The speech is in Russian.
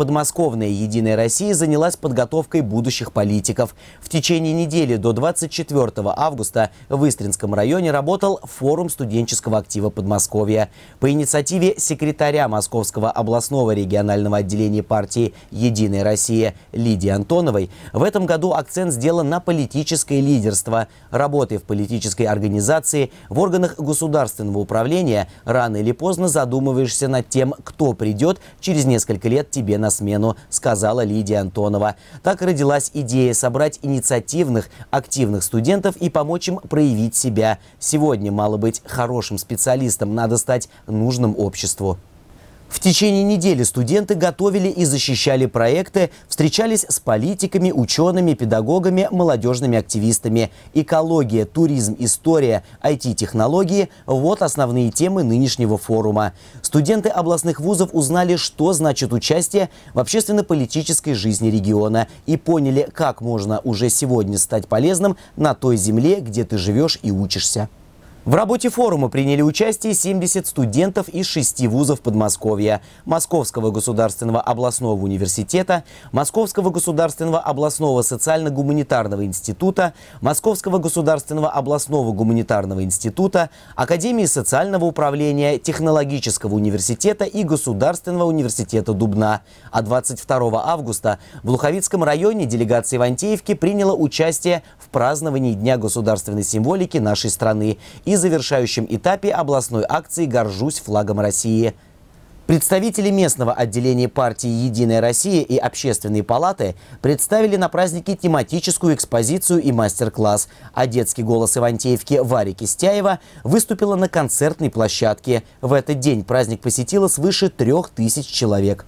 подмосковная «Единая Россия» занялась подготовкой будущих политиков. В течение недели до 24 августа в Истринском районе работал форум студенческого актива Подмосковья. По инициативе секретаря Московского областного регионального отделения партии «Единая Россия» Лидии Антоновой в этом году акцент сделан на политическое лидерство. Работая в политической организации, в органах государственного управления, рано или поздно задумываешься над тем, кто придет через несколько лет тебе на смену, сказала Лидия Антонова. Так родилась идея собрать инициативных, активных студентов и помочь им проявить себя. Сегодня мало быть хорошим специалистом, надо стать нужным обществу. В течение недели студенты готовили и защищали проекты, встречались с политиками, учеными, педагогами, молодежными активистами. Экология, туризм, история, IT-технологии – вот основные темы нынешнего форума. Студенты областных вузов узнали, что значит участие в общественно-политической жизни региона и поняли, как можно уже сегодня стать полезным на той земле, где ты живешь и учишься. В работе форума приняли участие 70 студентов из шести вузов Подмосковья, Московского государственного областного университета, Московского государственного областного социально-гуманитарного института, Московского государственного областного гуманитарного института, Академии социального управления, Технологического университета и Государственного университета Дубна. А 22 августа в Луховицком районе делегация Ивантеевки приняла участие в праздновании Дня государственной символики нашей страны и завершающем этапе областной акции «Горжусь флагом России». Представители местного отделения партии «Единая Россия» и Общественной палаты представили на празднике тематическую экспозицию и мастер-класс, а детский голос Ивантеевки Вари Кистяева выступила на концертной площадке. В этот день праздник посетило свыше трех тысяч человек.